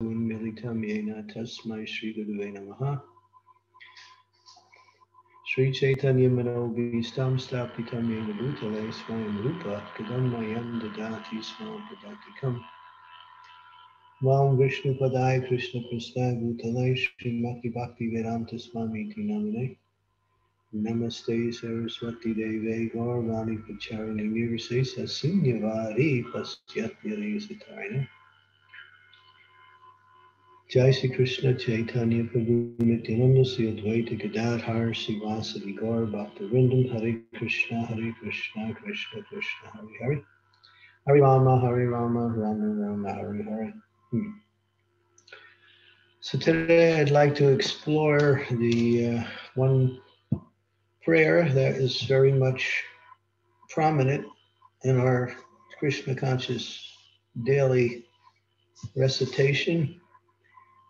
Mitam Yena Tasmai Sri Gurave Namaha. Sri Chaitanya Manobi Stam Stapitam Yena Bhutale Swayam Rupa Kadammayam Dadati Swam Padatikam. Vam Vishnu Padaya Krishna Prasthaya Bhutale Sri Maki Bhakti Vedanta Swami Tinamane. Namaste Saraswati Deve Gaurvani Pacharani Nirasesa Sunyavari Pasyatya Resatarina. Jai Shri Krishna Chaitanya Prabhu Nityananda Sri Advaita Gadadhar Srivasadi Gaur Bhakta Vrinda Hare Krishna Hare Krishna Krishna Krishna Hare Hare. Hare Rama Hare Rama Rama Rama Hare Hare. Hmm. So today I'd like to explore the uh, one prayer that is very much prominent in our Krishna conscious daily recitation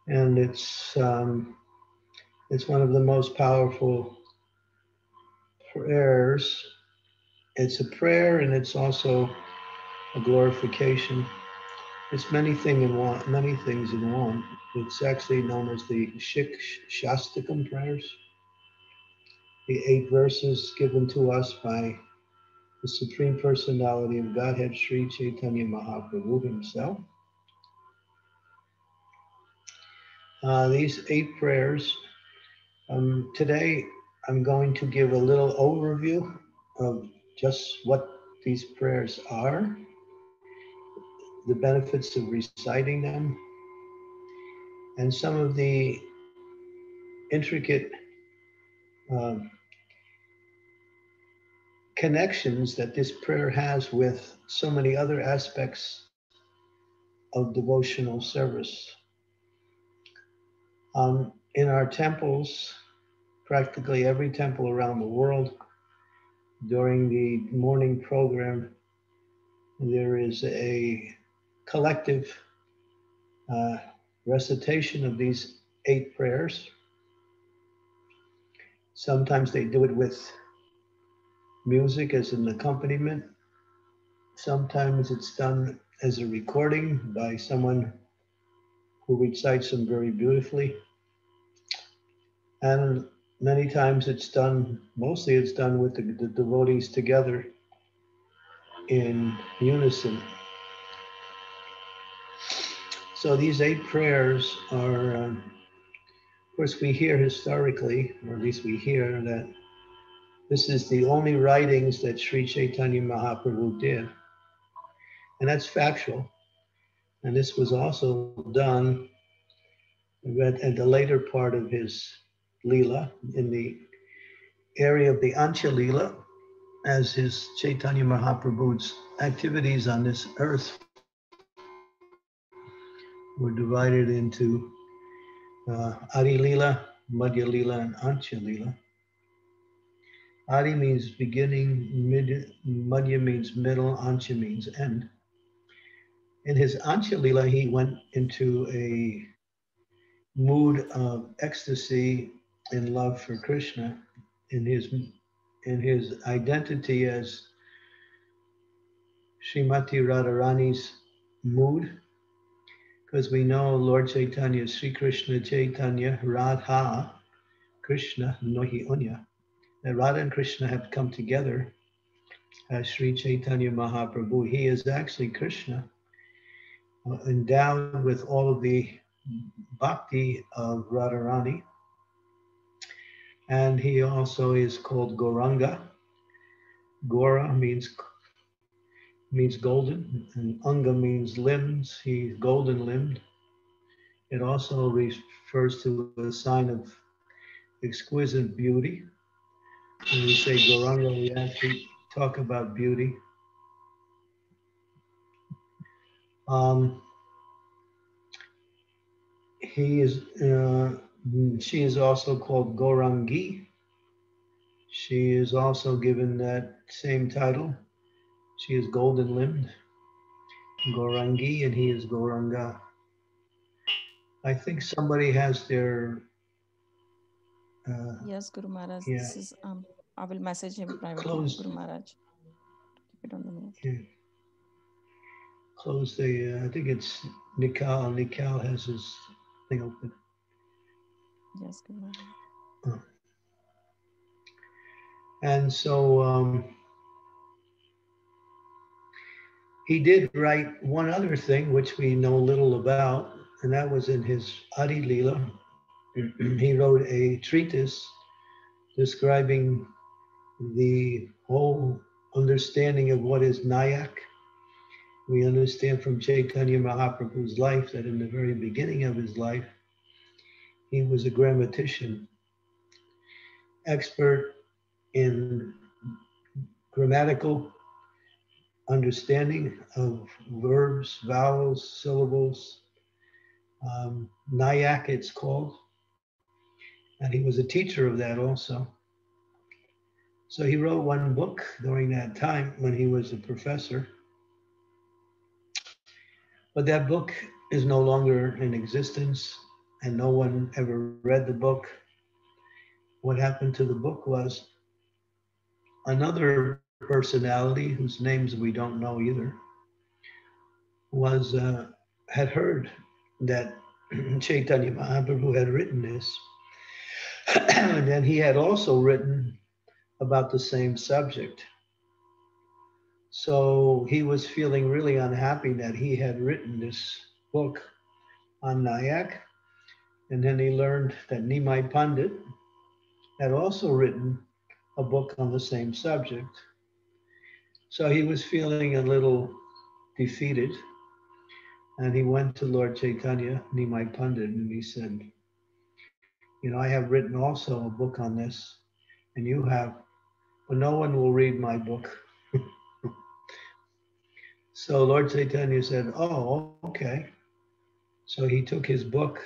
and it's um, it's one of the most powerful prayers. It's a prayer, and it's also a glorification. It's many thing in one, many things in one. It's actually known as the Shik prayers. The eight verses given to us by the Supreme Personality of Godhead, Sri Chaitanya Mahaprabhu himself. Uh, these eight prayers. Um, today, I'm going to give a little overview of just what these prayers are, the benefits of reciting them, and some of the intricate um, connections that this prayer has with so many other aspects of devotional service. Um, in our temples, practically every temple around the world, during the morning program, there is a collective uh, recitation of these eight prayers. Sometimes they do it with music as an accompaniment. Sometimes it's done as a recording by someone who recites them very beautifully. And many times it's done, mostly it's done with the, the devotees together in unison. So these eight prayers are, um, of course, we hear historically, or at least we hear that this is the only writings that Sri Chaitanya Mahaprabhu did. And that's factual. And this was also done at the later part of his Leela in the area of the Antya as his Chaitanya Mahaprabhu's activities on this earth were divided into uh, Adi Leela, Madhya and Antya Leela. Adi means beginning, mid, Madhya means middle, Antya means end in his Antya he went into a mood of ecstasy and love for Krishna in his in his identity as Srimati Radharani's mood, because we know Lord Chaitanya, Sri Krishna Chaitanya, Radha, Krishna, Nohi Unya, that Radha and Krishna have come together as Sri Chaitanya Mahaprabhu. He is actually Krishna uh, endowed with all of the bhakti of Radharani. And he also is called Goranga. Gora means means golden, and Anga means limbs. He's golden limbed. It also refers to a sign of exquisite beauty. When we say Goranga, we actually talk about beauty. Um, he is, uh, she is also called Gorangi. She is also given that same title. She is golden limbed, Gorangi, and he is Goranga. I think somebody has their. Uh, yes, Guru Maharaj. Yeah. This is um. I will message him privately, Close. Guru Maharaj. Keep it on the. Okay close the, uh, I think it's Nikal. Nikal has his thing open. Yes, good morning. Oh. And so um, he did write one other thing, which we know little about, and that was in his Adi Lila. he wrote a treatise describing the whole understanding of what is Nayak. We understand from Chaitanya Mahaprabhu's life that in the very beginning of his life, he was a grammatician, expert in grammatical understanding of verbs, vowels, syllables, um, Nayak it's called. And he was a teacher of that also. So he wrote one book during that time when he was a professor. But that book is no longer in existence and no one ever read the book. What happened to the book was another personality whose names we don't know either was uh, had heard that Chaitanya Mahaprabhu had written this. and then he had also written about the same subject. So he was feeling really unhappy that he had written this book on Nayak. And then he learned that Nimai Pandit had also written a book on the same subject. So he was feeling a little defeated. And he went to Lord Chaitanya, Nimai Pandit, and he said, You know, I have written also a book on this, and you have but no one will read my book. so Lord Chaitanya said, Oh, okay. So he took his book.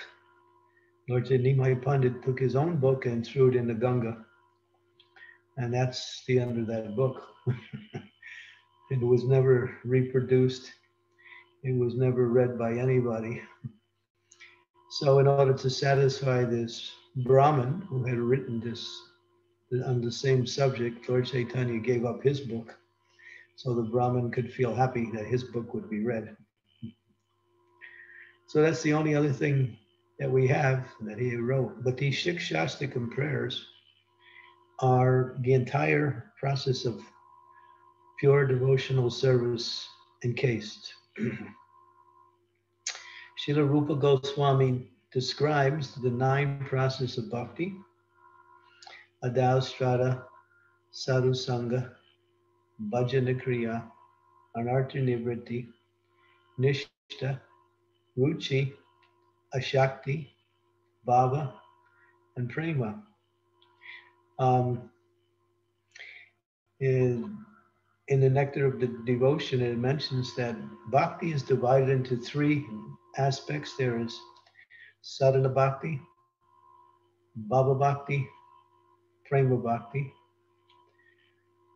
Lord Chaitanya Pandit took his own book and threw it in the Ganga. And that's the end of that book. it was never reproduced. It was never read by anybody. So, in order to satisfy this Brahmin who had written this on the same subject, Lord Chaitanya gave up his book so the Brahmin could feel happy that his book would be read. So that's the only other thing that we have that he wrote. But these six Shikshastakam prayers are the entire process of pure devotional service encased. Srila Rupa Goswami describes the nine process of bhakti Adau Shraddha, Sadhusanga, Bhajana Kriya, Anartha Nivritti, Nishta, Ruchi, Ashakti, Bhava, and Prema. Um, in, in the Nectar of the Devotion, it mentions that bhakti is divided into three aspects. There is sadhana bhakti, bhava bhakti, Prema Bhakti.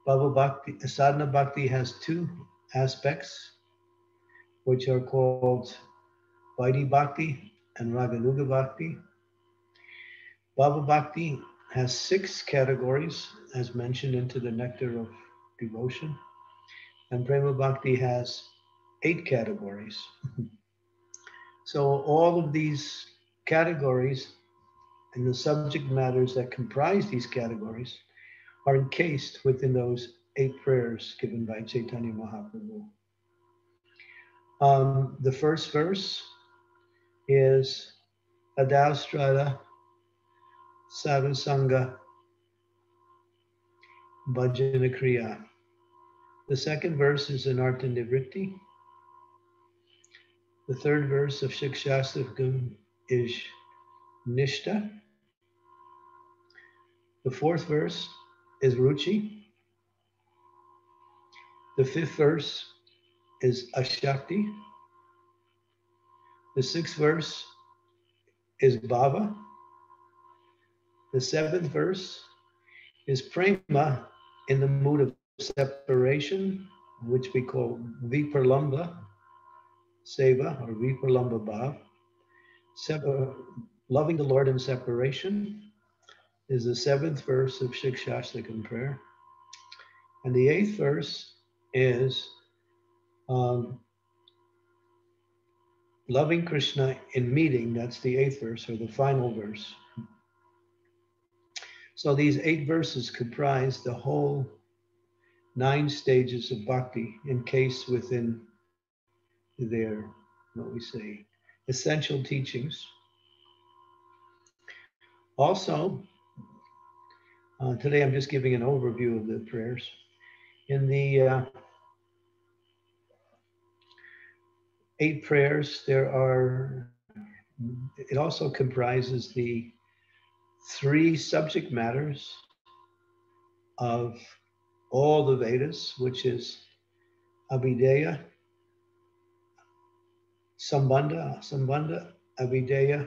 Bhava Bhakti, Sadhana Bhakti has two aspects, which are called Vaidhi Bhakti and Raganuga Bhakti. Bhava Bhakti has six categories, as mentioned into the Nectar of Devotion, and Prema Bhakti has eight categories. so all of these categories and the subject matters that comprise these categories are encased within those eight prayers given by Chaitanya Mahaprabhu. Um, the first verse is Adau Shraddha Sadhu Sangha Bhajana Kriya. The second verse is Anartha Nivritti. The third verse of Shikshastakam is Nishta. The fourth verse is Ruchi. The fifth verse is Ashakti. The sixth verse is Bhava. The seventh verse is Prema in the mood of separation, which we call Vipralamba Seva or Vipralamba Bhav. Loving the Lord in separation is the seventh verse of Shikshastakam prayer. And the eighth verse is um, loving Krishna in meeting, that's the eighth verse or the final verse. So these eight verses comprise the whole nine stages of bhakti encased within their, what we say, essential teachings. Also, uh, today I'm just giving an overview of the prayers. In the uh, eight prayers, there are, it also comprises the three subject matters of all the Vedas, which is Abhidheya, Sambandha, Sambandha, Abhidheya,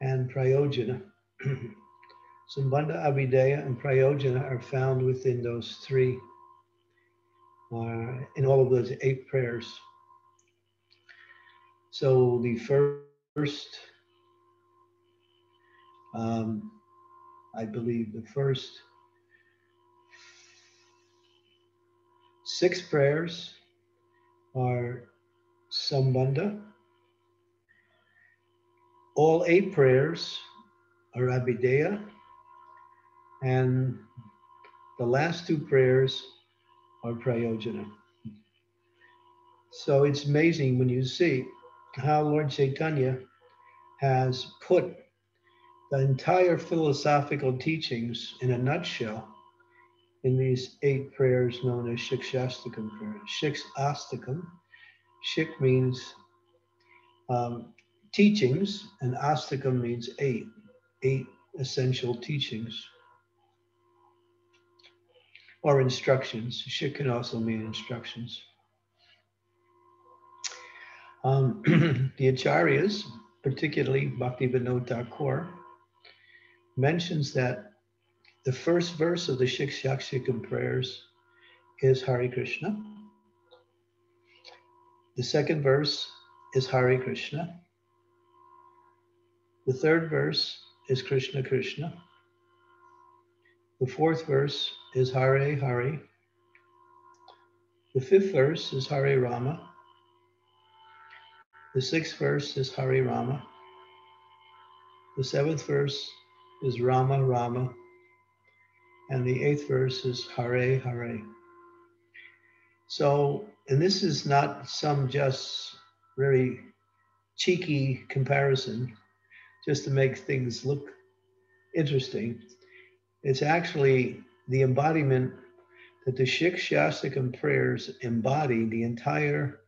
and Prayojana. Sambandha, Abhidheya, and Prayojana are found within those three, uh, in all of those eight prayers. So the first, um, I believe the first six prayers are Sambandha. All eight prayers are Abhidheya. And the last two prayers are Prayojana. So it's amazing when you see how Lord Chaitanya has put the entire philosophical teachings in a nutshell in these eight prayers known as Shikshastakam prayers. Shikshastakam, Shik means um, teachings, and Astakam means eight, eight essential teachings or instructions. Shik can also mean instructions. Um, the Acharyas, particularly Bhakti Vinod Thakur, mentions that the first verse of the Shikshastakam prayers is Hari Krishna. The second verse is Hari Krishna. The third verse is Krishna Krishna. The fourth verse is Hare Hari. The fifth verse is Hare Rama. The sixth verse is Hari Rama. The seventh verse is Rama Rama. And the eighth verse is Hare Hare. So, and this is not some just very cheeky comparison just to make things look interesting. It's actually the embodiment that the Shikshastakam prayers embody the entire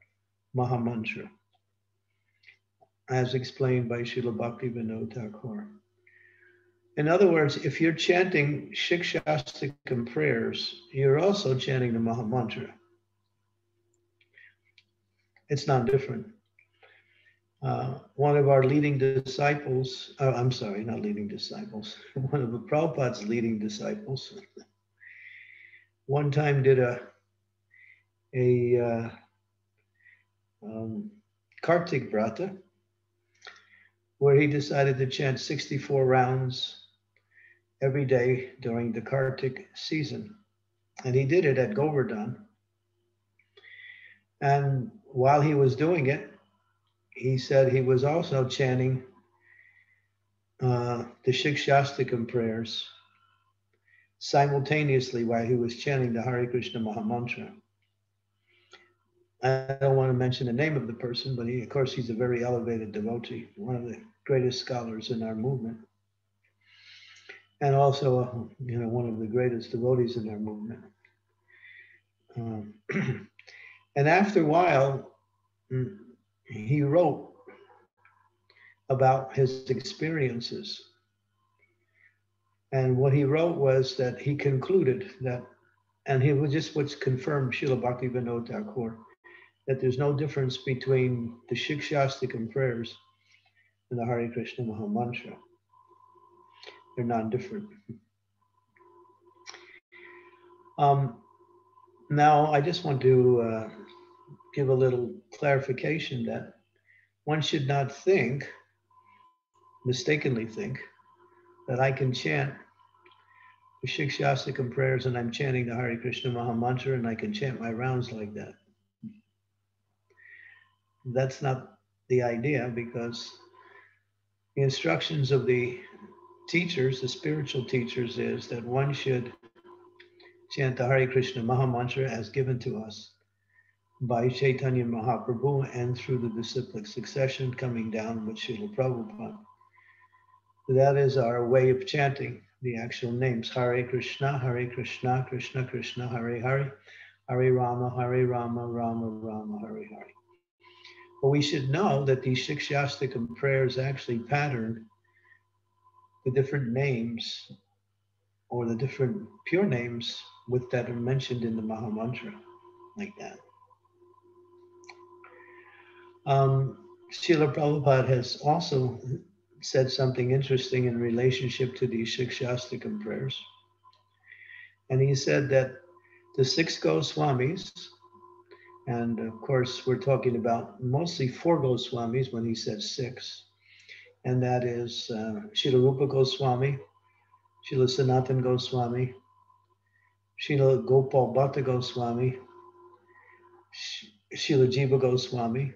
Mahamantra as explained by Srila Bhakti Vinod Thakur. In other words, if you're chanting Shikshastakam prayers, you're also chanting the Mahamantra. It's not different. Uh, one of our leading disciples, oh, I'm sorry, not leading disciples, one of the Prabhupada's leading disciples, one time did a, a uh, um, Kartik Brata, where he decided to chant 64 rounds every day during the Kartik season. And he did it at Govardhan. And while he was doing it, he said he was also chanting uh, the Shikshastakam prayers simultaneously while he was chanting the Hare Krishna Mahamantra. I don't want to mention the name of the person, but he, of course, he's a very elevated devotee, one of the greatest scholars in our movement, and also, uh, you know, one of the greatest devotees in our movement. Um, and after a while, mm, he wrote about his experiences. And what he wrote was that he concluded that, and he was just what's confirmed Srila Bhakti Vinod Thakur, that there's no difference between the Shikshastakam prayers and the Hare Krishna Maha Mantra. They're non different. Um, now, I just want to uh, give a little clarification that one should not think, mistakenly think, that I can chant the Shikshastakam prayers and I'm chanting the Hare Krishna Maha Mantra and I can chant my rounds like that. That's not the idea because the instructions of the teachers, the spiritual teachers, is that one should chant the Hare Krishna Maha Mantra as given to us by Chaitanya Mahaprabhu and through the disciplic succession coming down with Srila Prabhupada. That is our way of chanting the actual names Hare Krishna, Hare Krishna, Krishna Krishna, Hare Hare, Hare Rama, Hare Rama, Rama Rama, Hare Hare. But we should know that these Shikshastakam prayers actually pattern the different names or the different pure names with that are mentioned in the Maha Mantra, like that. Um, Srila Prabhupada has also said something interesting in relationship to these Shikshastakam prayers. And he said that the six Goswamis, and of course, we're talking about mostly four Goswamis when he said six, and that is uh, Srila Rupa Goswami, Srila Sanatan Goswami, Srila Gopal Bhatta Goswami, Srila Jiva Goswami,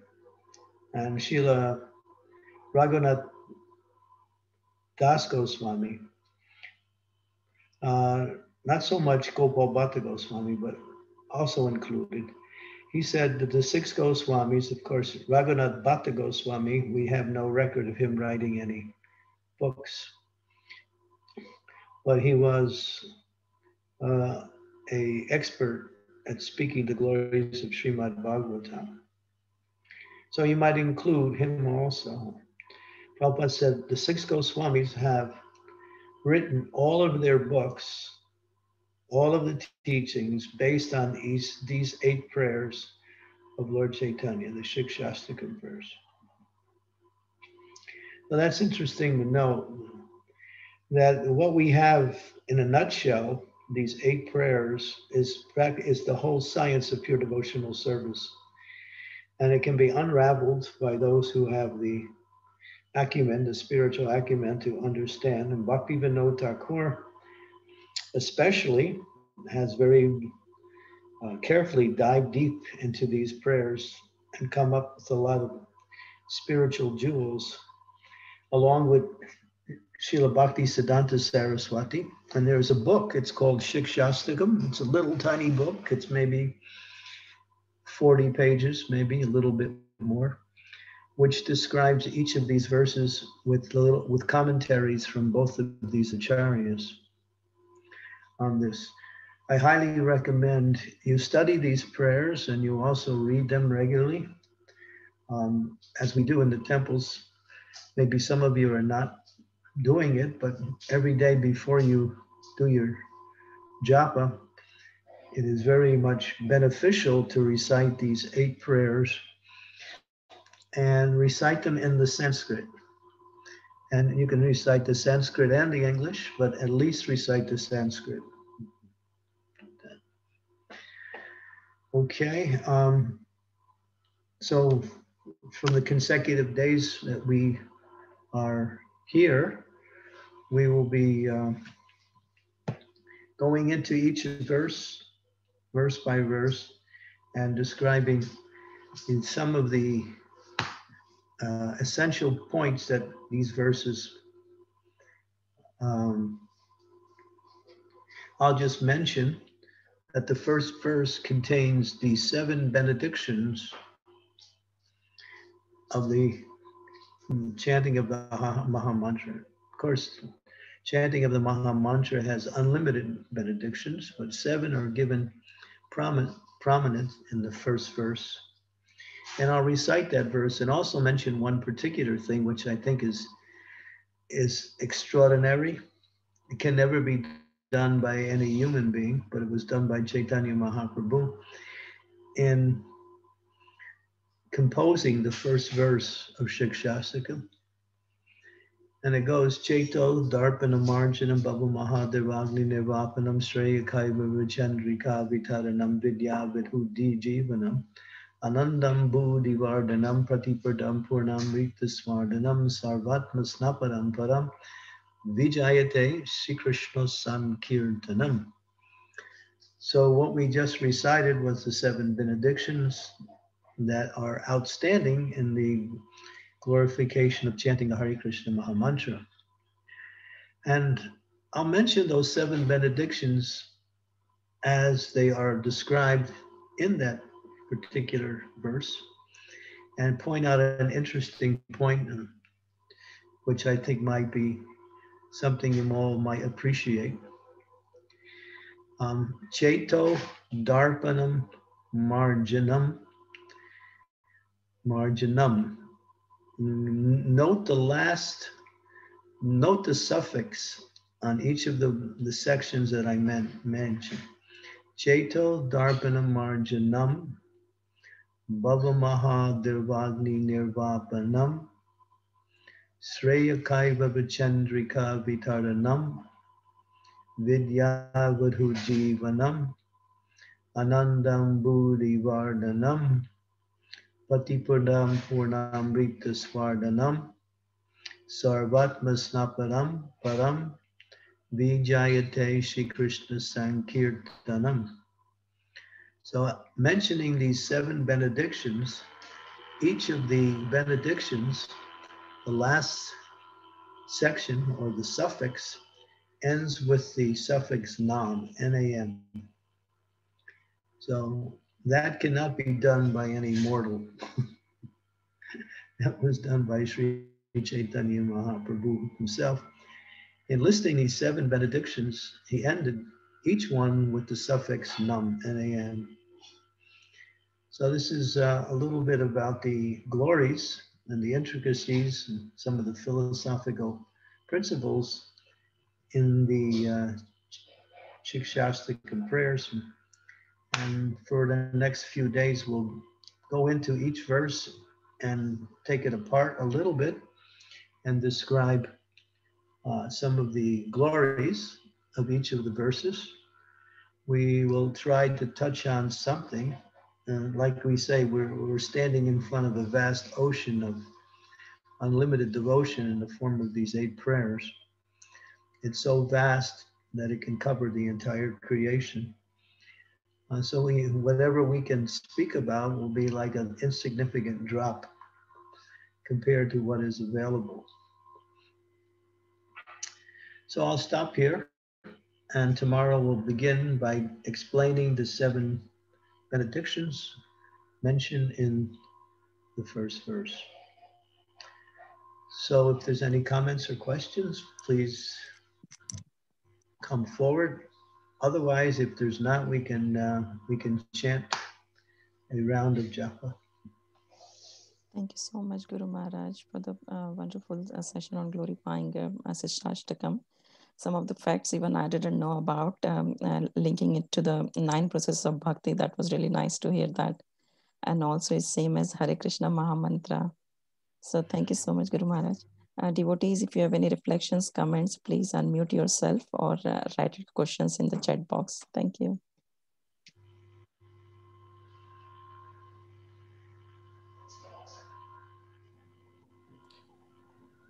and Srila Raghunath Das Goswami. Uh, not so much Gopal Bhatta Goswami, but also included. He said that the six Goswamis, of course, Raghunath Bhatta Goswami, we have no record of him writing any books. But he was uh, a expert at speaking the glories of Srimad Bhagavatam. So you might include him also. Prabhupada said the six Goswamis have written all of their books, all of the teachings based on these, these eight prayers of Lord Chaitanya, the Shikshastakam prayers. Well, that's interesting to know that what we have in a nutshell, these eight prayers, is, is the whole science of pure devotional service and it can be unraveled by those who have the acumen, the spiritual acumen to understand. And Bhakti Vinod Thakur, especially, has very uh, carefully dived deep into these prayers and come up with a lot of spiritual jewels, along with Srila Bhakti Siddhanta Saraswati. And there's a book, it's called Shikshastakam. It's a little tiny book. It's maybe 40 pages, maybe a little bit more, which describes each of these verses with little, with commentaries from both of these acharyas on this. I highly recommend you study these prayers and you also read them regularly, um, as we do in the temples. Maybe some of you are not doing it, but every day before you do your japa, it is very much beneficial to recite these eight prayers and recite them in the Sanskrit. And you can recite the Sanskrit and the English, but at least recite the Sanskrit. Okay, um, so from the consecutive days that we are here, we will be uh, going into each verse verse by verse and describing in some of the uh, essential points that these verses um, I'll just mention that the first verse contains the seven benedictions of the chanting of the Maha Mantra. Of course, chanting of the Maha Mantra has unlimited benedictions, but seven are given prominent, prominent in the first verse. And I'll recite that verse and also mention one particular thing, which I think is, is extraordinary. It can never be done by any human being, but it was done by Chaitanya Mahaprabhu in composing the first verse of Shikshastakam. And it goes, Cheto Darpanam Marjanam Babu Mahadevagni Nivapanam Shreya Kaiva Vichandrika Vitaranam Vidya Vidhudi Jivanam Anandam Buddhi Vardhanam Pratipadam Purnam Ritasmardanam Sarvatma Snaparam Param Vijayate Sri Krishna Sankirtanam. So what we just recited was the seven benedictions that are outstanding in the glorification of chanting the Hare Krishna Maha Mantra. And I'll mention those seven benedictions as they are described in that particular verse and point out an interesting point, which I think might be something you all might appreciate. Um, Cheto Darpanam Marjanam Marjanam. Note the last, note the suffix on each of the, the sections that I meant, mentioned. Cheto Darpanam Marjanam Bhavamaha Dirvagni Nirvapanam Shreyakaiva Vichandrika Vitaranam Vidya Vadhu Jivanam Anandam Buddhi Vardhanam Patipadam Purnamrita Swardanam Sarvatma Snaparam Param Vijayate Shri Krishna Sankirtanam. So, mentioning these seven benedictions, each of the benedictions, the last section or the suffix ends with the suffix nam, N-A-M. So that cannot be done by any mortal. that was done by Sri Chaitanya Mahaprabhu himself. In listing these seven benedictions, he ended each one with the suffix nam, N-A-M. So this is uh, a little bit about the glories and the intricacies and some of the philosophical principles in the uh, Shikshastika prayers. And for the next few days, we'll go into each verse and take it apart a little bit and describe uh, some of the glories of each of the verses. We will try to touch on something. Uh, like we say, we're, we're standing in front of a vast ocean of unlimited devotion in the form of these eight prayers. It's so vast that it can cover the entire creation. Uh, so we, whatever we can speak about will be like an insignificant drop compared to what is available. So I'll stop here and tomorrow we'll begin by explaining the seven benedictions mentioned in the first verse. So if there's any comments or questions, please come forward. Otherwise, if there's not, we can uh, we can chant a round of japa. Thank you so much, Guru Maharaj, for the uh, wonderful uh, session on glorifying uh, Shikshashtakam. Some of the facts even I didn't know about, um, linking it to the nine processes of bhakti. That was really nice to hear that. And also it's same as Hare Krishna Mahamantra. So thank you so much, Guru Maharaj. Uh, devotees, if you have any reflections, comments, please unmute yourself or uh, write your questions in the chat box. Thank you.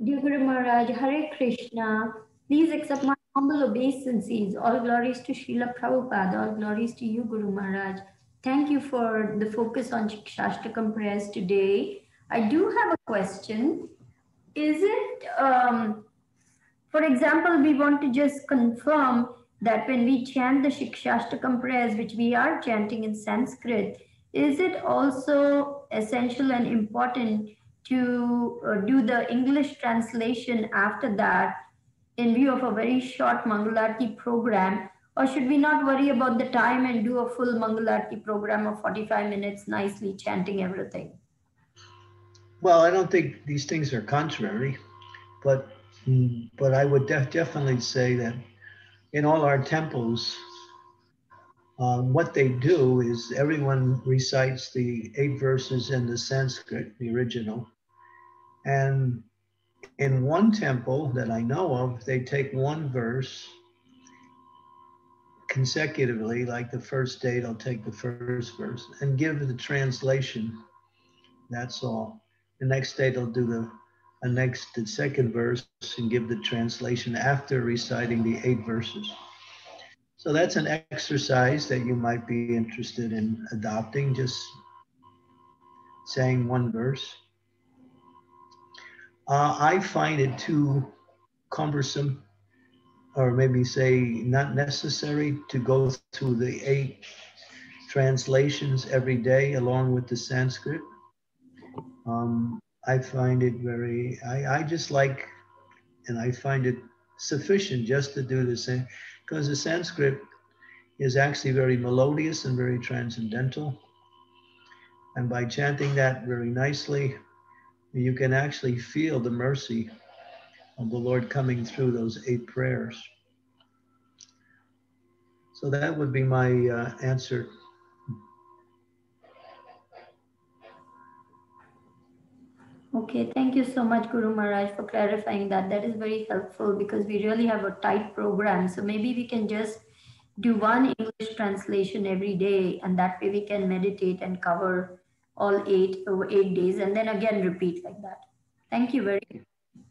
Dear Guru Maharaj, Hare Krishna, please accept my humble obeisances. All glories to Srila Prabhupada, all glories to you, Guru Maharaj. Thank you for the focus on Shikshashtakam prayers today. I do have a question is it, um, for example, we want to just confirm that when we chant the Shikshashtakam prayers, which we are chanting in Sanskrit, is it also essential and important to uh, do the English translation after that in view of a very short Mangalarti program? Or should we not worry about the time and do a full Mangalarti program of 45 minutes, nicely chanting everything? Well, I don't think these things are contrary, but but I would def- definitely say that in all our temples, um, what they do is everyone recites the eight verses in the Sanskrit, the original, and in one temple that I know of, they take one verse consecutively, like the first day they'll take the first verse and give the translation. That's all. The next day they'll do the, next, the second verse and give the translation after reciting the eight verses. So that's an exercise that you might be interested in adopting. Just saying one verse. Uh, I find it too cumbersome, or maybe say not necessary, to go through the eight translations every day along with the Sanskrit. Um, I find it very, I, I just like, and I find it sufficient just to do the same, because the Sanskrit is actually very melodious and very transcendental. And by chanting that very nicely, you can actually feel the mercy of the Lord coming through those eight prayers. So that would be my uh, answer. Okay, thank you so much, Guru Maharaj, for clarifying that. That is very helpful because we really have a tight program. So maybe we can just do one English translation every day, and that way we can meditate and cover all eight over eight days and then again repeat like that. Thank you very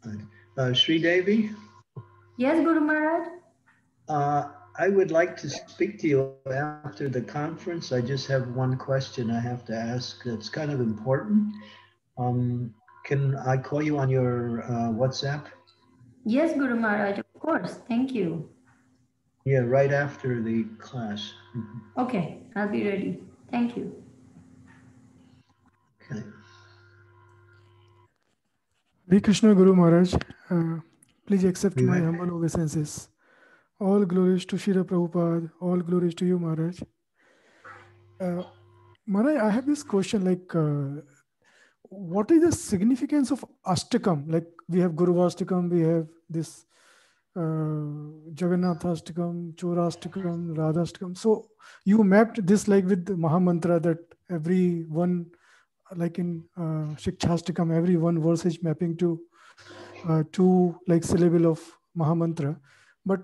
much. Uh, Sri Devi? Yes, Guru Maharaj? Uh, I would like to speak to you after the conference. I just have one question I have to ask that's kind of important. Um, can I call you on your uh, WhatsApp? Yes, Guru Maharaj, of course. Thank you. Yeah, right after the class. Mm-hmm. Okay, I'll be ready. Thank you. Okay. Hare Krishna Guru Maharaj, uh, please accept my humble obeisances. All glories to Srila Prabhupada, all glories to you, Maharaj. Uh, Maharaj, I have this question like, uh, what is the significance of Ashtakam? Like, we have Guru Ashtakam, we have this uh, Jagannathashtakam, Chorashtakam, Radhashtakam. So, you mapped this like with Mahamantra that every one like in uh, Shikshashtakam, every one verse is mapping to uh, two like syllable of Mahamantra. But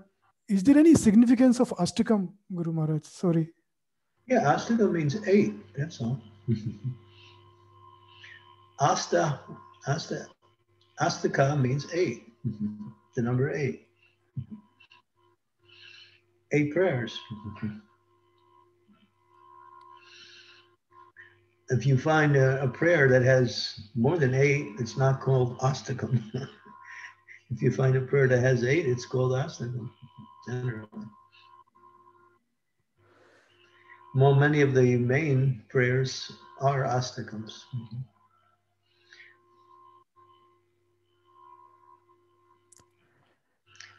is there any significance of Ashtakam, Guru Maharaj? Sorry. Yeah, Ashtakam means eight. That's all. Asta, Asta, Astaka means eight. the number eight. Eight prayers. if you find a, a, prayer that has more than eight, it's not called astakam. if you find a prayer that has eight, it's called astakam, generally. Well, many of the main prayers are astakams. Mm-hmm.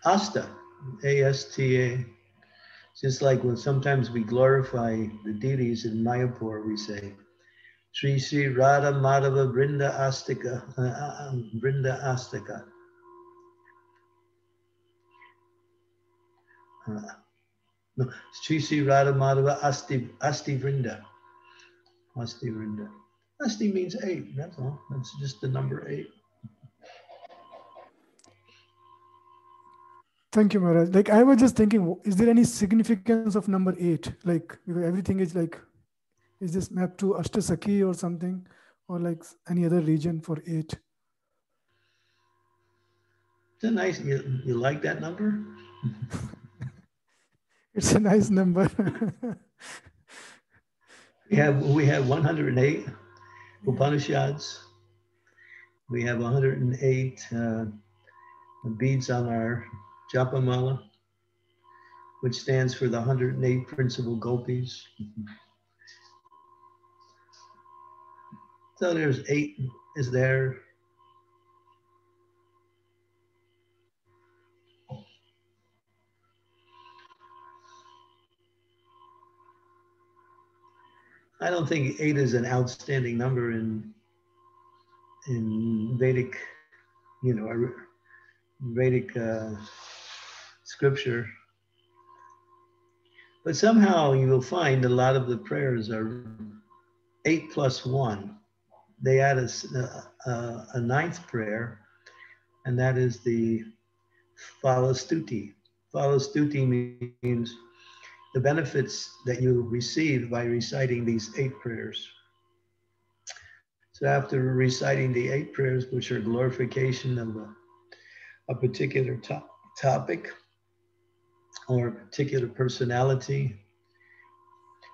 Asta, A-S-T-A. Just like when sometimes we glorify the deities in Mayapur, we say, Sri Sri Radha Madhava Brinda Astika, uh, uh um, Brinda Astika. Uh, no, Sri Sri Radha Madhava Asti, Asti Vrinda. Asti Vrinda. Asti means eight, that's all. That's just the number eight. Thank you, Maharaj. Like I was just thinking, is there any significance of number eight? Like everything is like is this mapped to Ashtasakhi or something, or like any other region for eight? It's a nice. You, you like that number? it's a nice number. we have we have 108 Upanishads. We have 108 uh, beads on our japa mala, which stands for the 108 principal gopis. So there's eight is there. I don't think eight is an outstanding number in in Vedic, you know, Vedic uh, scripture. But somehow you will find a lot of the prayers are eight plus one they add a, a, a ninth prayer, and that is the Phalastuti. Phalastuti means the benefits that you receive by reciting these eight prayers. So after reciting the eight prayers, which are glorification of a, a particular to topic or a particular personality,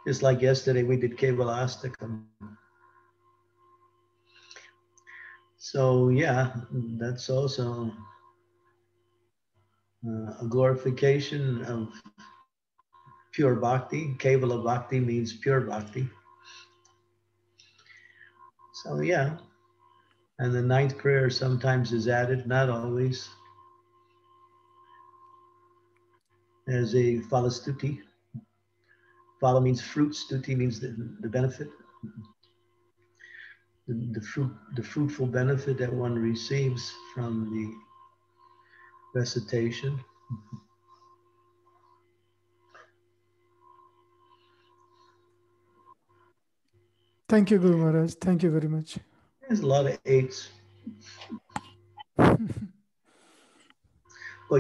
just like yesterday we did Kevalastakam So yeah, that's also uh, a glorification of pure bhakti. Kevala bhakti means pure bhakti. So yeah, and the ninth prayer sometimes is added, not always, as a phalastuti. Phala means fruit, stuti means the, the benefit. The, the, fruit, the fruitful benefit that one receives from the recitation. Thank you, Guru Maharaj. Thank you very much. There's a lot of eights. well,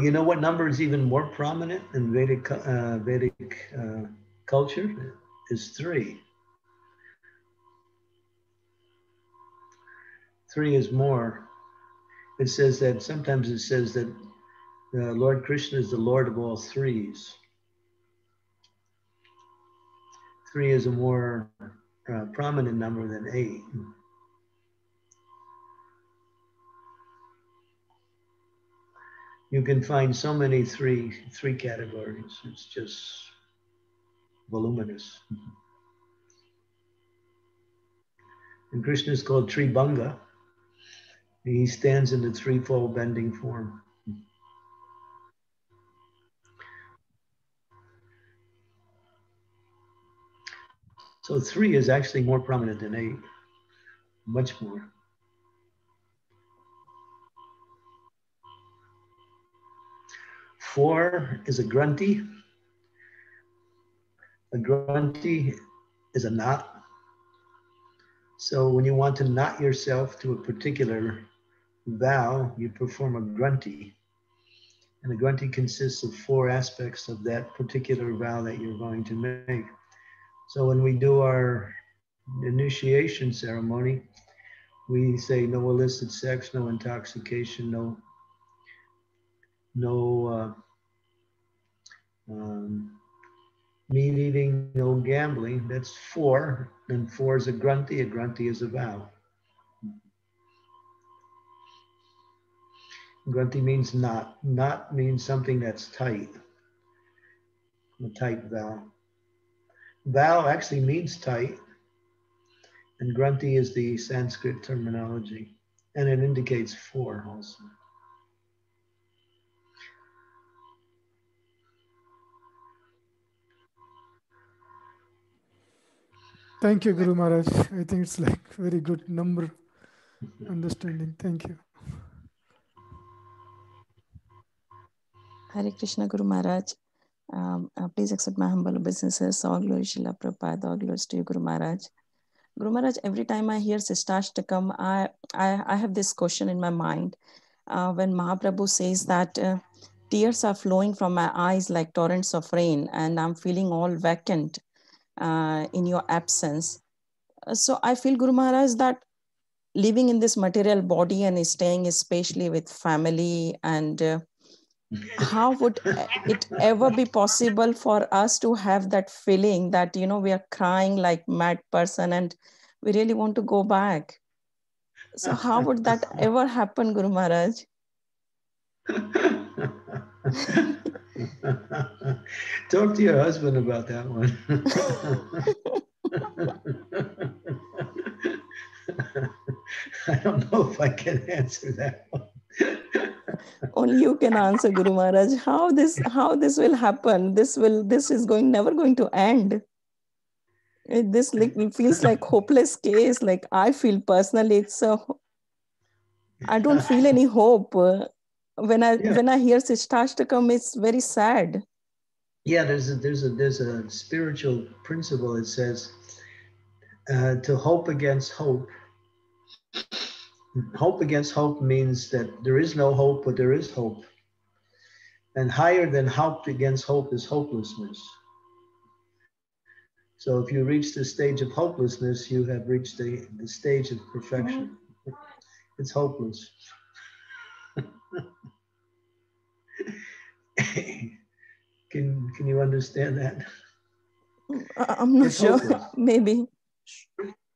you know what number is even more prominent in Vedic uh, Vedic uh, culture is three. Three is more. It says that sometimes it says that uh, Lord Krishna is the Lord of all threes. Three is a more uh, prominent number than eight. You can find so many three three categories. It's just voluminous. And Krishna is called Tribhanga. He stands in the threefold bending form. So three is actually more prominent than eight, much more. Four is a granthi. A granthi is a knot. So when you want to knot yourself to a particular vow, you perform a granthi. And a granthi consists of four aspects of that particular vow that you're going to make. So when we do our initiation ceremony, we say no illicit sex, no intoxication, no no uh, um, meat eating, no gambling. That's four, and four is a granthi. A granthi is a vow. Granthi means not. Not means something that's tight. A tight vow. Vow actually means tight, and granthi is the Sanskrit terminology, and it indicates four also. Thank you, Guru Maharaj. I think it's like very good number understanding. Thank you. Hare Krishna Guru Maharaj. Um, uh, please accept my humble obeisances. All glory Srila Prabhupada, all glories to you, Guru Maharaj. Guru Maharaj, every time I hear Shikshastakam, I, I, I have this question in my mind. Uh, when Mahaprabhu says that uh, tears are flowing from my eyes like torrents of rain, and I'm feeling all vacant uh, in your absence. Uh, so I feel, Guru Maharaj, that living in this material body and staying especially with family and uh, how would uh, it ever be possible for us to have that feeling that you know we are crying like mad person and we really want to go back? So how would that ever happen guru maharaj? Talk to your husband about that one. I don't know if i can answer that one only you can answer guru maharaj. How this how this will happen? This will this is going never going to end. It, this like, feels like hopeless case. Like i feel personally it's a i don't feel any hope. When i yeah. when i hear Shikshastakam, it's very sad. Yeah there's a there's a there's a spiritual principle that says uh, to hope against hope hope against hope means that there is no hope, but there is hope. And higher than hope against hope is hopelessness. So if you reach the stage of hopelessness, you have reached the, the stage of perfection. Mm-hmm. It's hopeless. can can you understand that? Uh, I'm not it's sure. Maybe.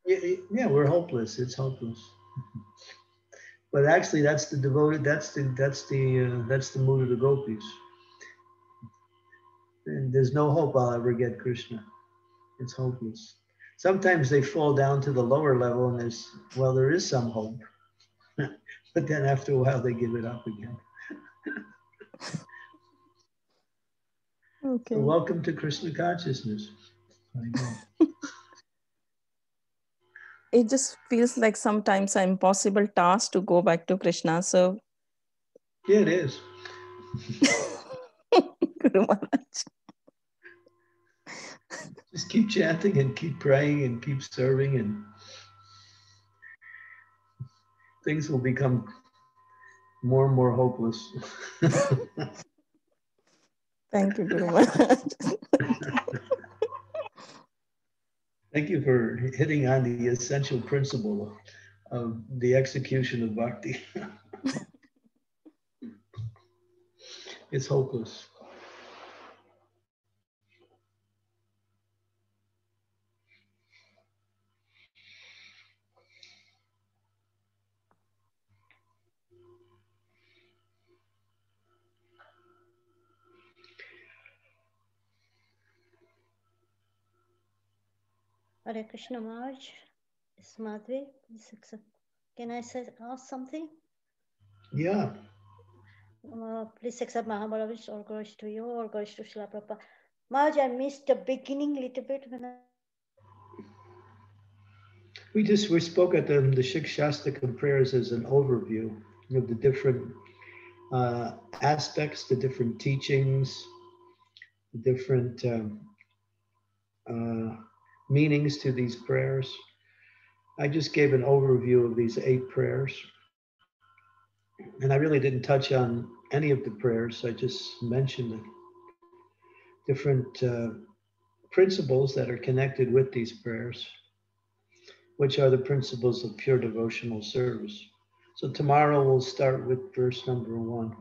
Yeah, yeah, we're hopeless. It's hopeless. But actually, that's the devoted. That's the that's the uh, that's the mood of the gopis. And there's no hope I'll ever get Krishna. It's hopeless. Sometimes they fall down to the lower level, and there's well, there is some hope, but then after a while they give it up again. Okay. So welcome to Krishna consciousness. it just feels like sometimes an impossible task to go back to Krishna. So yeah, it is. Guru Maharaj. Just keep chanting and keep praying and keep serving and things will become more and more hopeless. Thank you, Guru Maharaj. Thank you for hitting on the essential principle of the execution of bhakti. it's hopeless. Hare Krishna Maharaj, it's Madhvi. Can I say, ask something? Yeah. Uh, please accept Mahabharata or goes to you or goes to Srila Prabhupada. Maharaj, I missed the beginning a little bit when I... We just we spoke at the, the Shikshastakam prayers as an overview of the different uh, aspects, the different teachings, the different um, uh, meanings to these prayers. I just gave an overview of these eight prayers. And I really didn't touch on any of the prayers. I just mentioned the different uh, principles that are connected with these prayers, which are the principles of pure devotional service. So tomorrow we'll start with verse number one.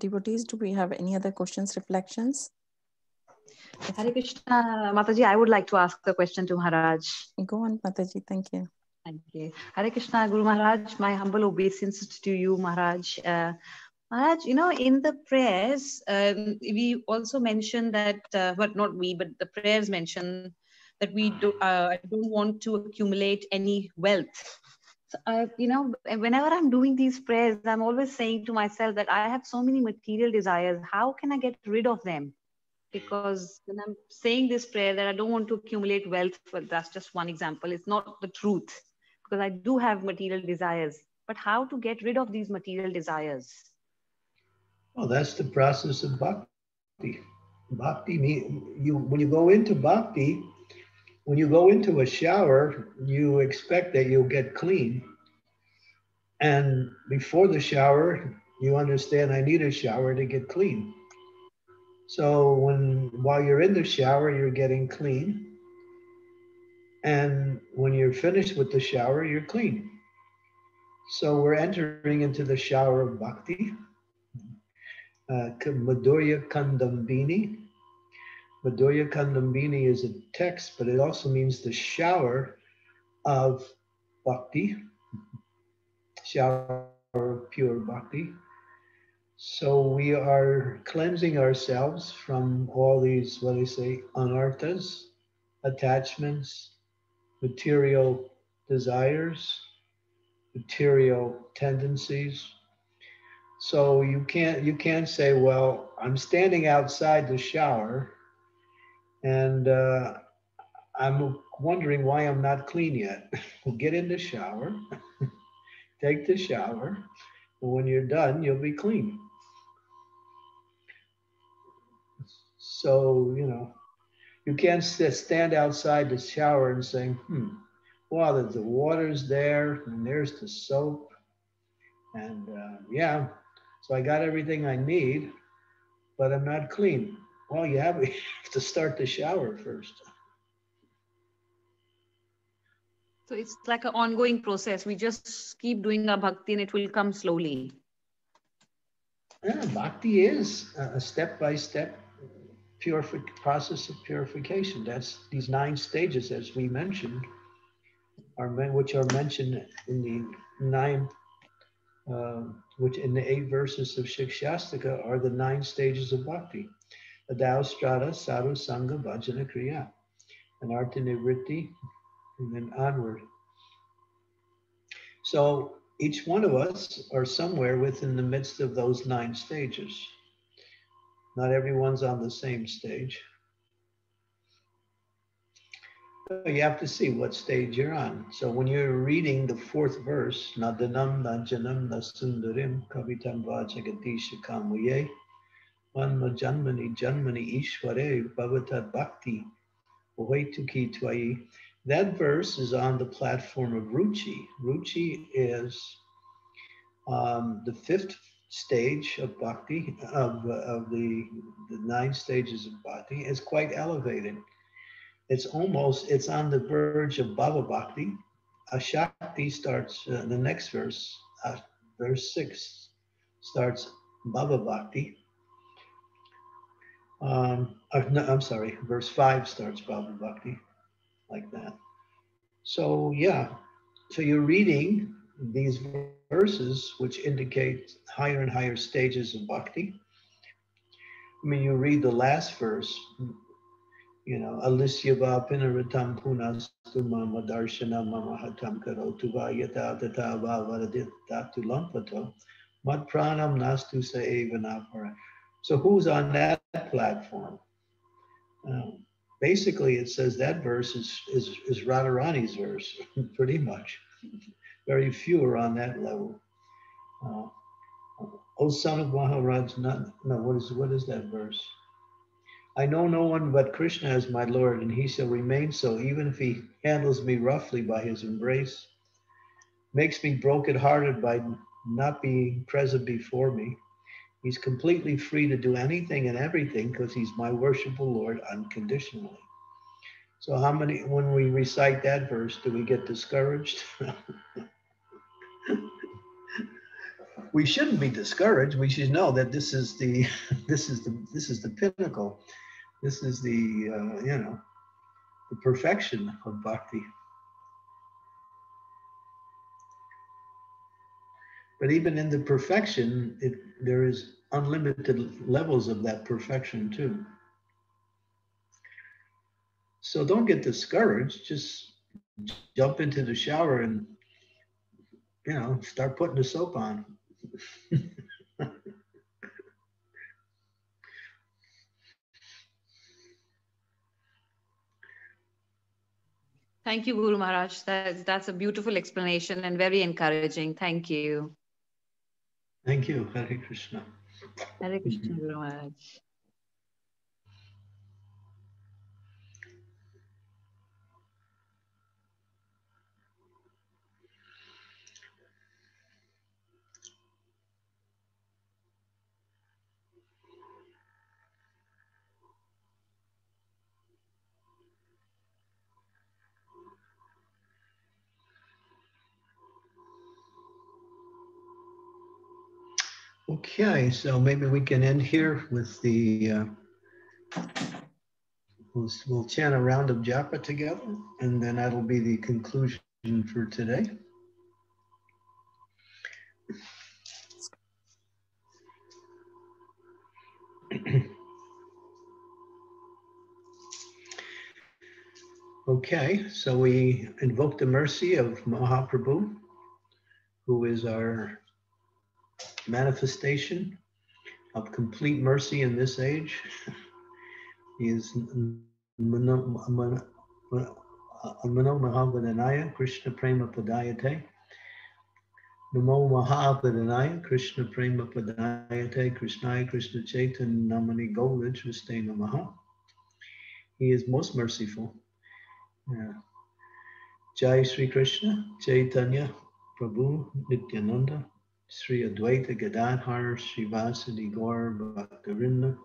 Devotees, do we have any other questions, reflections? Hare Krishna, Mataji, I would like to ask the question to Maharaj. Go on, Mataji, thank you. Thank you. Hare Krishna, Guru Maharaj, my humble obeisance to you, Maharaj. Uh, Maharaj, you know, in the prayers, um, we also mentioned that, uh, but not we, but the prayers mention that we do, uh, don't want to accumulate any wealth uh, you know, whenever I'm doing these prayers, I'm always saying to myself that I have so many material desires. How can I get rid of them? Because when I'm saying this prayer that I don't want to accumulate wealth, but that's just one example. It's not the truth because I do have material desires. But how to get rid of these material desires? Well, that's the process of bhakti. Bhakti means you when you go into bhakti, when you go into a shower, you expect that you'll get clean. And before the shower, you understand I need a shower to get clean. So when while you're in the shower, you're getting clean. And when you're finished with the shower, you're clean. So we're entering into the shower of bhakti. Uh, Madhurya Kadambini, Madhurya Kadambini is a text, but it also means the shower of bhakti, shower of pure bhakti. So we are cleansing ourselves from all these, what do say, anarthas, attachments, material desires, material tendencies. So you can't you can't say, well, I'm standing outside the shower and uh, I'm wondering why I'm not clean yet. well, get in the shower, take the shower, and when you're done, you'll be clean. So, you know, you can't stand outside the shower and say, hmm, well, the water's there, and there's the soap. And uh, yeah, so I got everything I need. but I'm not clean. Well, yeah, we have to start the shower first. So it's like an ongoing process. We just keep doing our bhakti and it will come slowly. Yeah, bhakti is a step by step purific process of purification. That's these nine stages, as we mentioned, are which are mentioned in the nine, uh, which in the eight verses of Shikshastika are the nine stages of bhakti. Adau Shraddha, Sadhu, Sangha, Bhajana, Kriya, and Nivritti, and then onward. So each one of us are somewhere within the midst of those nine stages. Not everyone's on the same stage. You have to see what stage you're on. So when you're reading the fourth verse, Nadanam Najanam Nasundarim Kavitam Vajagatisha Kamuye, Manma Janmani Janmani Ishware Bhavatat Bhakti Vaituki Twai. That verse is on the platform of Ruchi. Ruchi is um, the fifth stage of bhakti, of, of the, the nine stages of bhakti, It's quite elevated. It's almost, it's on the verge of Bhava Bhakti. Ashakti starts, uh, the next verse, uh, verse six, starts Bhava Bhakti. Um, no, I'm sorry, verse five starts Bhava Bhakti, like that. So yeah, so you're reading these verses, which indicate higher and higher stages of bhakti. I mean, you read the last verse, you know, Alisya pinaratam punastu mama darshana mama hatam karotu vayata tata varaditatu lampato mad pranam nastu sa evanapara. So who's on that platform? Um, basically, it says that verse is, is, is Radharani's verse, pretty much. Very few are on that level. Uh, O son of Maharaj, not, no, what is, what is that verse? I know no one but Krishna as my Lord, and he shall remain so, even if he handles me roughly by his embrace, makes me broken-hearted by not being present before me. He's completely free to do anything and everything because he's my worshipful Lord unconditionally. So how many, when we recite that verse, do we get discouraged? we shouldn't be discouraged. We should know that this is the, this is the, this is the pinnacle. This is the, uh, you know, the perfection of bhakti. But even in the perfection, it, there is unlimited levels of that perfection too. So don't get discouraged. Just jump into the shower and, you know, start putting the soap on. Thank you, Guru Maharaj. That's, that's a beautiful explanation and very encouraging. Thank you. Thank you. Hare Krishna. Hare Krishna, Maharaj. Okay, so maybe we can end here with the, uh, we'll, we'll chant a round of japa together, and then that'll be the conclusion for today. okay, so we invoke the mercy of Mahaprabhu, who is our manifestation of complete mercy in this age. Is Mano Mahabadanaya Krishna Prema Padayate. Namo Mahabadanaya Krishna Prema Padayate Krishnaya Krishna Chaitanya Namani Golaj Namaha. He is most merciful. Yeah. Jai Sri Krishna, Chaitanya, Prabhu, Nityananda, Sri Advaita Gadadhar Srivasadi Gaur Bhakta Vrinda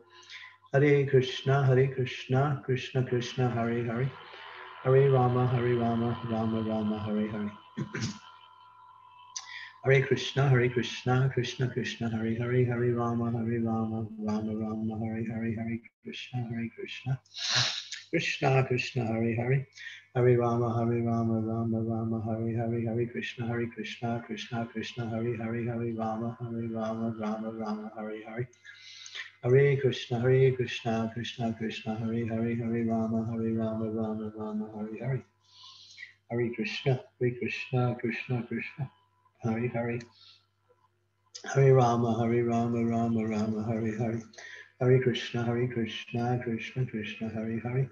Hare Krishna Hare Krishna Krishna Krishna Hare Hare. Hare Rama Hare Rama Rama Rama Hare Hare. Hare Krishna, Hare Krishna, Krishna Krishna, Hare Hare, Hare Rama, Hare Rama, Rama Rama, Hare Hare, Hare Krishna, Hare Krishna, Krishna Krishna, Hare Hare, Hare Rama, Hare Rama, Rama Rama, Hare Hare, Hare Krishna, Hare Krishna, Krishna Krishna, Hare Hare, Hare Rama, Hare Rama, Rama Rama, Hare Hare. Hare Krishna, Hare Krishna, Krishna Krishna, Hare Hare, Hare Rama, Hare Rama, Rama Rama, Hare Hare. Hare Krishna, Hare Krishna, Krishna Krishna. Hare Hare. Hare Rama, Hare Rama, Rama Rama, Hare Hare. Hare Krishna, Hare Krishna, Krishna Krishna, Hare Hare.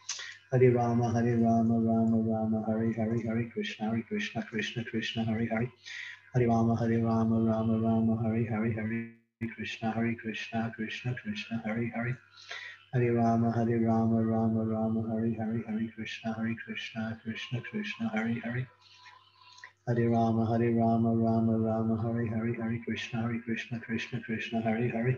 Hare Rama, Hare Rama, Rama Rama, Hare Hare, Hare Krishna, Hare Krishna, Krishna Krishna, Hare Hare. Hare Rama, Hare Rama, Rama Rama, Hare Hare, Hare Krishna, Hare Krishna, Krishna Krishna, Hare Hare. Hare Rama, Hare Rama, Rama Rama, Hare Hare, Hare Krishna, Hare Krishna, Krishna Krishna, Hare Hare. Hare Rama, Hare Rama, Rama Rama, Hare Hare, Hare Krishna, Hare Krishna, Krishna Krishna, Hare Hare.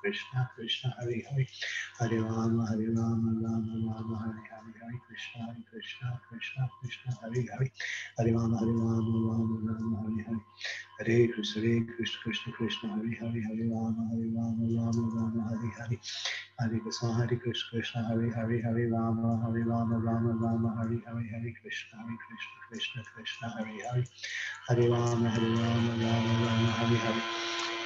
Krishna, Krishna, Hare Hare, Hare Rama, Hare Rama, Rama Rama, Hare Hare, Hare Krishna, Hare Krishna, Krishna, Krishna, Hare Hare, Hare Rama, Hare Rama, Rama Rama, Hare Hare, Hare Krishna, Hare Krishna, Krishna, Krishna, Hare Hare, Hare Rama, Hare Rama, Rama Rama, Hare Hare, Hare Krishna, Hare Krishna, Krishna, Hare Hare, Hare Rama, Hare Rama, Rama Rama, Hare Hare, Hare Krishna, Hare Krishna, Krishna, Krishna, Hare Hare, Hare Rama, Hare Rama, Rama Rama, Hare Hare,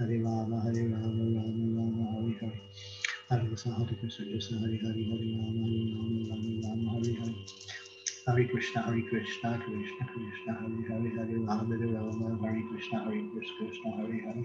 Hare Hare. Hare Krishna, Hare Krishna, Krishna Hare Hare, Hare Rama, Hare Rama, Rama Rama, Hare Hare. Hare Krishna, Hare Krishna, Krishna Krishna, Hare Hare, Hare Rama, Hare Rama, Hare Krishna, Hare Krishna, Krishna Hare Hare,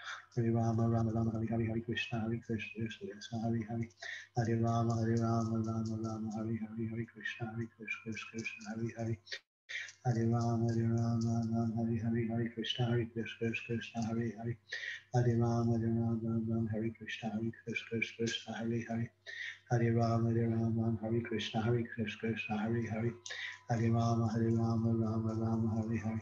Hare Rama, Rama Rama, Hare Hare, Hare Krishna, Hare Krishna, Krishna Krishna, Hare Hare. Hare Rama, Hare Rama, Rama Rama, Hare Hare, Hare Krishna, Hare Krishna, Krishna Krishna, Hare Hare. Hare Rama, Hare Rama, Rama Hare Hare, Hare Krishna, Hare Krishna, Krishna Hare Hare. Hare Rama, Hare Rama, Rama Hare Krishna, Hare Krishna, Krishna Hare Hare. Hare Rama, Hare Rama, Hare Krishna, Hare Krishna, Krishna Hare Hare. Hare Rama, Hare Rama, Rama Rama Hare Hare.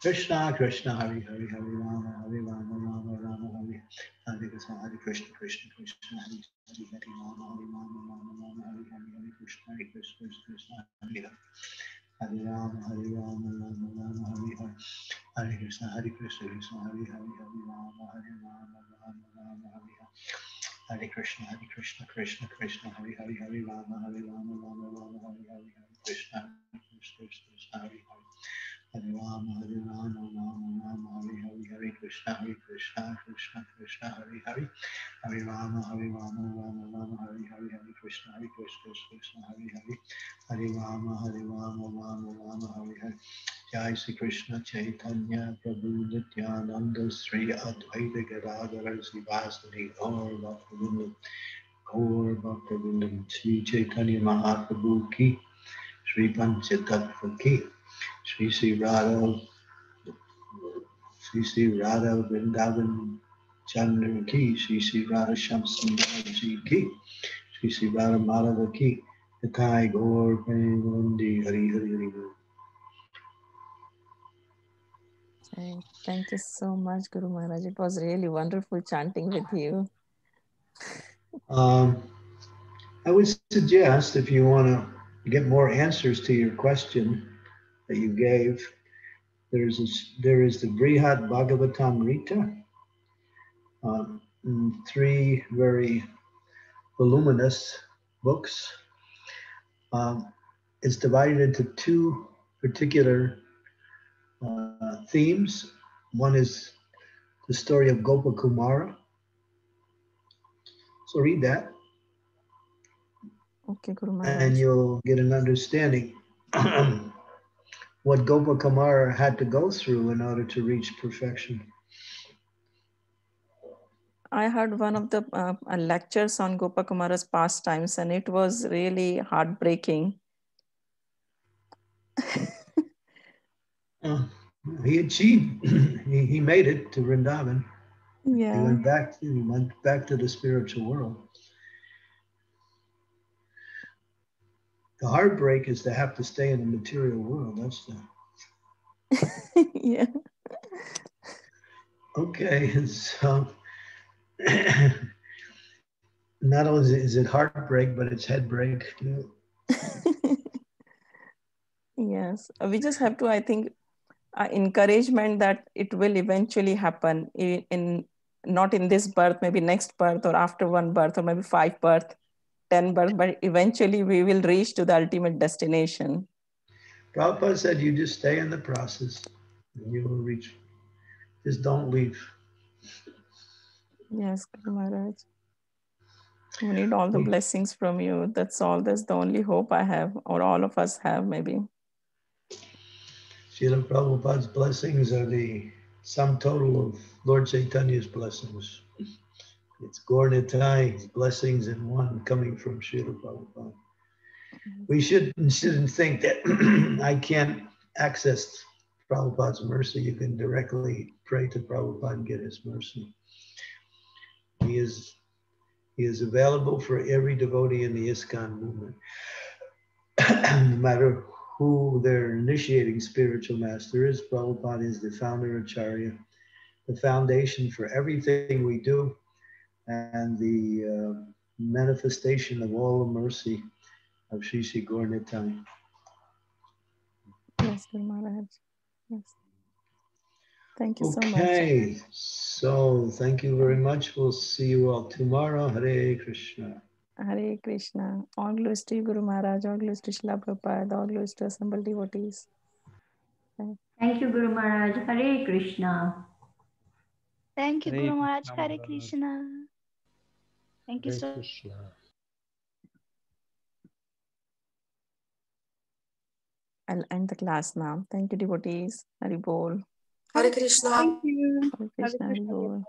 Krishna. Krishna, Krishna, Hare Hare, Hare Rama, Hare Rama, Rama Rama, Hare Hare Krishna, Krishna, Krishna Krishna, Hare Hare, Rama, Hare Rama, Rama Rama, Hare Krishna, Hare Krishna, Krishna Hare. Hare Rama, Hare Rama, Rama Rama, Hare Hare. Hare Krishna, Krishna, Krishna Hare Rama, Rama, Rama Rama, Krishna, Krishna, Krishna Krishna, Rama, Rama, Rama Rama, Krishna, Krishna. Hare Rama, Hare Rama, Rama Rama, Hare Hare, Hare Krishna, Hare Krishna, Krishna Krishna, Hare Hare, Hare Rama, Hare Rama, Rama Rama, Hare Hare, Hare Krishna, Hare Krishna, Krishna Hare Hare, Hare Rama, Hare Rama, Rama Rama, Hare Hare. Jai Sri Krishna Chaitanya Prabhu Nityananda Sri Advaita Gadadhara Srivasadi Gaur Bhakta Vrinda Gaur Bhakta Vrinda Sri Chaitanya Mahaprabhu Ki Sri Panchatattva Ki Sri Sri Radha Sri Sri Radha Vrindavan Chandra Ki Sri Sri Radha Shamsundar Ji Ki Sri Sri Radha Madhava Ki Nitai Gaur Premanandi Hari Hari Hari Thank you so much, Guru Maharaj. It was really wonderful chanting with you. Um, I would suggest if you want to get more answers to your question that you gave, there's a, there is the Brihad Bhagavatamrita, um, mm, three very voluminous books. Um, it's divided into two particular uh, themes. One is the story of Gopakumara. So read that. Okay, Guru and you'll get an understanding what Gopakumara had to go through in order to reach perfection. I heard one of the uh, uh, lectures on Gopakumara's pastimes, and it was really heartbreaking. Uh, he achieved, he, he made it to Vrindavan. Yeah, he went back, he went back to the spiritual world. The heartbreak is to have to stay in the material world. That's the yeah. okay. and So not only is it, is it heartbreak, but it's headbreak too. yes. We just have to, I think, uh, encouragement that it will eventually happen in, in not in this birth, maybe next birth or after one birth or maybe five birth, 10 birth, but eventually we will reach to the ultimate destination. Prabhupada said you just stay in the process and you will reach. Just don't leave. Yes, Guru Maharaj. We need all the Mm. blessings from you. That's all. That's the only hope I have, or all of us have, maybe. Srila Prabhupada's blessings are the sum total of Lord Chaitanya's blessings. It's Gornitai blessings in one coming from Srila Prabhupada. Mm-hmm. We should, shouldn't think that I can't access Prabhupada's mercy. You can directly pray to Prabhupada and get his mercy. He is, he is available for every devotee in the ISKCON movement. no matter who their initiating spiritual master is, Prabhupada is the founder of Acharya, the foundation for everything we do, and the uh, manifestation of all the mercy of Sri Sri Gaur Yes, Guru Maharaj. Yes. Thank you so much. Okay, so thank you very much. We'll see you all tomorrow. Hare Krishna. Hare Krishna. All glories to you, Guru Maharaj. All glories to Srila Prabhupada. All glories to assembled devotees. Thank you, Guru Maharaj. Hare Krishna. Thank you, Hare Guru Maharaj. Krishna, Hare Krishna. Thank you Hare so Krishna. I'll end the class now. Thank you, devotees. Hari Bol. Hare Krishna. Thank you. Hare Hare Krishna, Hari Krishna. Bol.